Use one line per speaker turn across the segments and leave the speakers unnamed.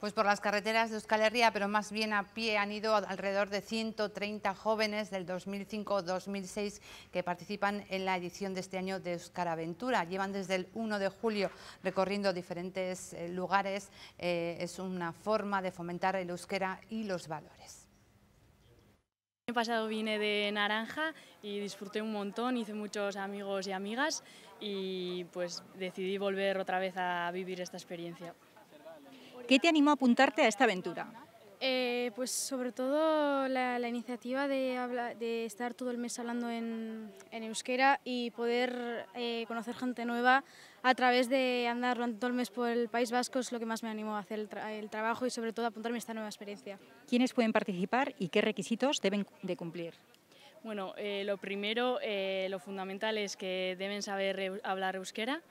Pues por las carreteras de Euskal Herria, pero más bien a pie, han ido alrededor de 130 jóvenes del 2005-2006 que participan en la edición de este año de Euskaraventura. Llevan desde el 1 de julio recorriendo diferentes eh, lugares. Eh, es una forma de fomentar el euskera y los valores.
El año pasado vine de Naranja y disfruté un montón, hice muchos amigos y amigas y pues decidí volver otra vez a vivir esta experiencia.
¿Qué te animó a apuntarte a esta aventura?
Eh, pues sobre todo la, iniciativa de, estar todo el mes hablando en, euskera y poder eh, conocer gente nueva a través de andar todo el mes por el País Vasco es lo que más me animó a hacer el, trabajo y sobre todo apuntarme a esta nueva experiencia.
¿Quiénes pueden participar y qué requisitos deben de cumplir?
Bueno, eh, lo primero, lo fundamental es que deben saber hablar euskera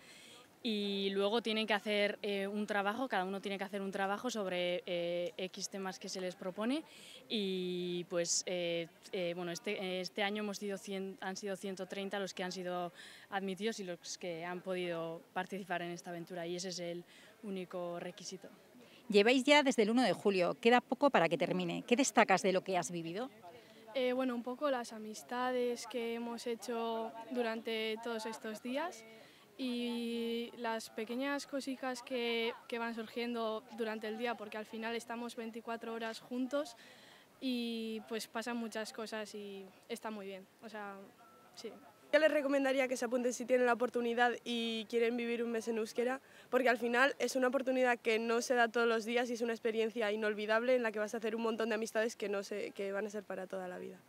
y luego tienen que hacer eh, un trabajo, cada uno tiene que hacer un trabajo sobre eh, X temas que se les propone y pues eh, bueno, este, este año hemos sido han sido 130 los que han sido admitidos y los que han podido participar en esta aventura y ese es el único requisito.
Lleváis ya desde el 1 de julio, queda poco para que termine. ¿Qué destacas de lo que has vivido?
bueno, un poco las amistades que hemos hecho durante todos estos días y las pequeñas cositas que, que, van surgiendo durante el día, porque al final estamos 24 horas juntos y pues pasan muchas cosas y está muy bien. O sea, sí.
Yo les recomendaría que se apunten si tienen la oportunidad y quieren vivir un mes en euskera, porque al final es una oportunidad que no se da todos los días y es una experiencia inolvidable en la que vas a hacer un montón de amistades que, no se, que van a ser para toda la vida.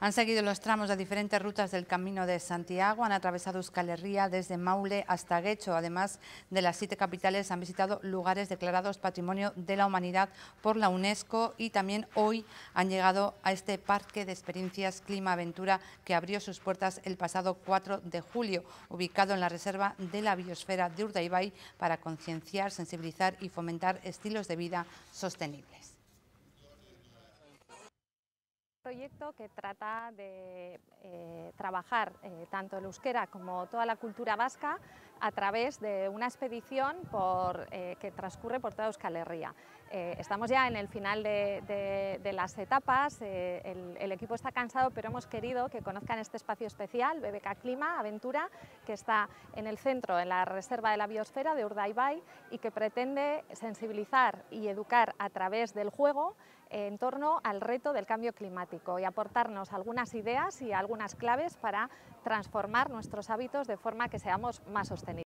Han seguido los tramos de diferentes rutas del Camino de Santiago, han atravesado Euskal Herria desde Maule hasta Guecho. Además de las siete capitales, han visitado lugares declarados Patrimonio de la Humanidad por la UNESCO y también hoy han llegado a este Parque de Experiencias Clima Aventura que abrió sus puertas el pasado 4 de julio, ubicado en la Reserva de la Biosfera de Urdaibai para concienciar, sensibilizar y fomentar estilos de vida sostenibles
proyecto que trata de eh, trabajar eh, tanto el euskera como toda la cultura vasca a través de una expedición por, eh, que transcurre por toda Euskal Herria. estamos ya en el final de, las etapas, el, equipo está cansado, pero hemos querido que conozcan este espacio especial, BBK Clima Aventura, que está en el centro, en la Reserva de la Biosfera de Urdaibai y que pretende sensibilizar y educar a través del juego en torno al reto del cambio climático y aportarnos algunas ideas y algunas claves para transformar nuestros hábitos de forma que seamos más sostenibles.